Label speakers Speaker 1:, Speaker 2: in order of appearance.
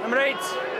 Speaker 1: Number eight.